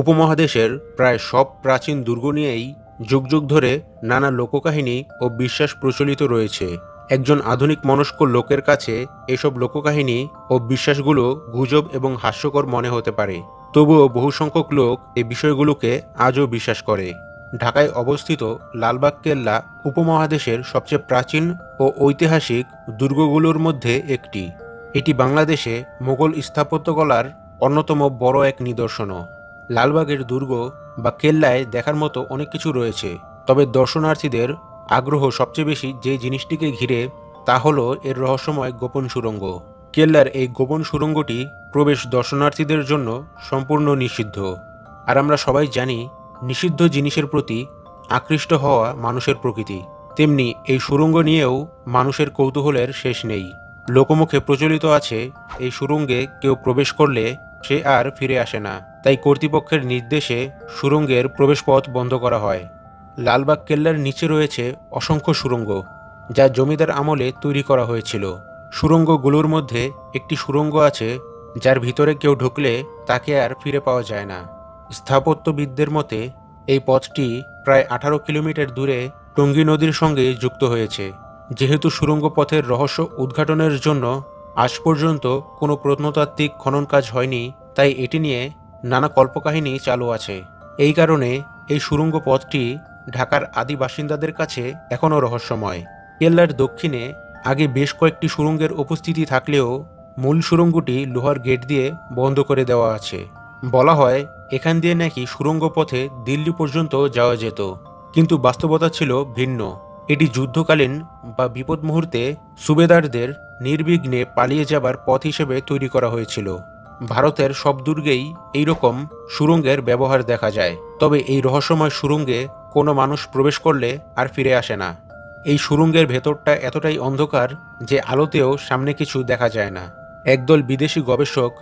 উপমহাদেশের প্রায় সব প্রাচীন দুর্গ নিয়েই যুগ যুগ ধরে নানা লোককাহিনী ও বিশ্বাস প্রচলিত রয়েছে। একজন আধুনিক মনস্ক লোকের কাছে এসব লোককাহিনী ও বিশ্বাসগুলো গুজব এবং হাস্যকর মনে হতে পারে। তবুও বহু সংখ্যক লোক এই বিষয়গুলোকে আজও বিশ্বাস করে। ঢাকায় অবস্থিত লালবাগ কেল্লা উপমহাদেশের সবচেয়ে প্রাচীন ও ঐতিহাসিক দুর্গগুলোর মধ্যে একটি। এটি বাংলাদেশে মোগল স্থাপত্যকলার অন্যতম বড় এক নিদর্শনও। লালবাগের দুর্গ বা কেল্লায় দেখার মতো অনেক কিছু রয়েছে। তবে দর্শনার্থীদের আগ্রহ সবচেয়ে বেশি যে জিনিসটিকে ঘিরে, তা হলো এর রহস্যময় গোপন সুড়ঙ্গ কেল্লার এই গোপন সুড়ঙ্গটি প্রবেশ দর্শনার্থীদের জন্য সম্পূর্ণ নিষিদ্ধ। আর আমরা সবাই জানি, নিষিদ্ধ জিনিসের প্রতি আকৃষ্ট হওয়া মানুষের প্রকৃতি। তেমনি এই সুড়ঙ্গ নিয়েও মানুষের কৌতূহলের শেষ নেই। লোকমুখে প্রচলিত আছে, এই সুড়ঙ্গে কেউ প্রবেশ করলে সে আর ফিরে আসে না। তাই কর্তৃপক্ষের নির্দেশে সুড়ঙ্গের প্রবেশপথ বন্ধ করা হয়। লালবাগ কেল্লার নিচে রয়েছে অসংখ্য সুরঙ্গ, যা জমিদার আমলে তৈরি করা হয়েছিল। সুরঙ্গগুলোর মধ্যে একটি সুরঙ্গ আছে, যার ভিতরে কেউ ঢুকলে তাকে আর ফিরে পাওয়া যায় না। স্থাপত্যবিদদের মতে, এই পথটি প্রায় আঠারো কিলোমিটার দূরে টঙ্গী নদীর সঙ্গে যুক্ত হয়েছে। যেহেতু সুরঙ্গ পথের রহস্য উদ্ঘাটনের জন্য আজ পর্যন্ত কোনো প্রত্নতাত্ত্বিক খনন কাজ হয়নি, তাই এটি নিয়ে নানা কল্পকাহিনী চালু আছে। এই কারণে এই সুড়ঙ্গ পথটি ঢাকার আদি বাসিন্দাদের কাছে এখনও রহস্যময়। কেল্লার দক্ষিণে আগে বেশ কয়েকটি সুড়ঙ্গের উপস্থিতি থাকলেও মূল সুরঙ্গটি লোহার গেট দিয়ে বন্ধ করে দেওয়া আছে। বলা হয়, এখান দিয়ে নাকি সুড়ঙ্গ পথে দিল্লি পর্যন্ত যাওয়া যেত। কিন্তু বাস্তবতা ছিল ভিন্ন। এটি যুদ্ধকালীন বা বিপদ মুহূর্তে সুবেদারদের নির্বিঘ্নে পালিয়ে যাবার পথ হিসেবে তৈরি করা হয়েছিল। ভারতের সব দুর্গেই এইরকম সুরঙ্গের ব্যবহার দেখা যায়। তবে এই রহস্যময় সুরঙ্গে কোনো মানুষ প্রবেশ করলে আর ফিরে আসে না। এই সুড়ঙ্গের ভেতরটা এতটাই অন্ধকার যে আলোতেও সামনে কিছু দেখা যায় না। একদল বিদেশি গবেষক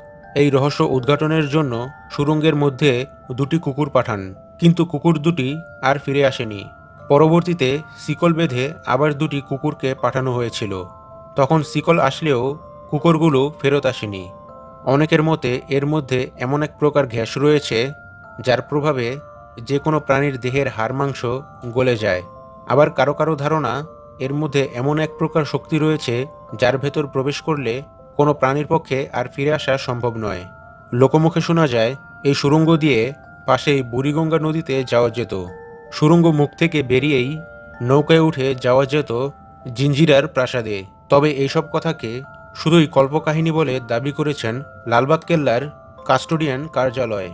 এই রহস্য উদ্ঘাটনের জন্য সুরঙ্গের মধ্যে দুটি কুকুর পাঠান, কিন্তু কুকুর দুটি আর ফিরে আসেনি। পরবর্তীতে শিকল বেঁধে আবার দুটি কুকুরকে পাঠানো হয়েছিল। তখন শিকল আসলেও কুকুরগুলো ফেরত আসেনি। অনেকের মতে এর মধ্যে এমন এক প্রকার গ্যাস রয়েছে, যার প্রভাবে যে কোনো প্রাণীর দেহের হাড় মাংস গলে যায়। আবার কারও কারও ধারণা এর মধ্যে এমন এক প্রকার শক্তি রয়েছে, যার ভেতর প্রবেশ করলে কোনো প্রাণীর পক্ষে আর ফিরে আসা সম্ভব নয়। লোকমুখে শোনা যায়, এই সুড়ঙ্গ দিয়ে পাশেই বুড়িগঙ্গা নদীতে যাওয়া যেত। সুড়ঙ্গ মুখ থেকে বেরিয়েই নৌকায় উঠে যাওয়া যেত জিঞ্জিরার প্রাসাদে। তবে এইসব কথাকে শুধুই কল্পকাহিনী বলে দাবি করেছেন লালবাগ কেল্লার কাস্টোডিয়ান কার্যালয়।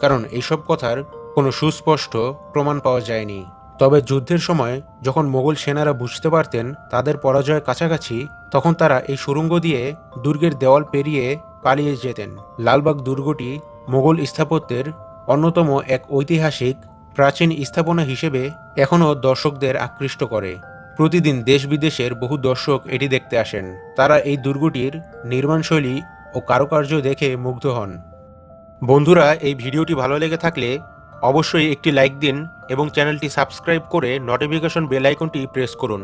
কারণ এইসব কথার কোনো সুস্পষ্ট প্রমাণ পাওয়া যায়নি। তবে যুদ্ধের সময় যখন মোগল সেনারা বুঝতে পারতেন তাদের পরাজয় কাছাকাছি, তখন তারা এই সুড়ঙ্গ দিয়ে দুর্গের দেওয়াল পেরিয়ে পালিয়ে যেতেন। লালবাগ দুর্গটি মোগল স্থাপত্যের অন্যতম এক ঐতিহাসিক প্রাচীন স্থাপনা হিসেবে এখনও দর্শকদের আকৃষ্ট করে। প্রতিদিন দেশ বিদেশের বহু দর্শক এটি দেখতে আসেন। তারা এই দুর্গটির নির্মাণশৈলী ও কারুকার্য দেখে মুগ্ধ হন। বন্ধুরা, এই ভিডিওটি ভালো লেগে থাকলে অবশ্যই একটি লাইক দিন এবং চ্যানেলটি সাবস্ক্রাইব করে নোটিফিকেশন বেল আইকনটি প্রেস করুন।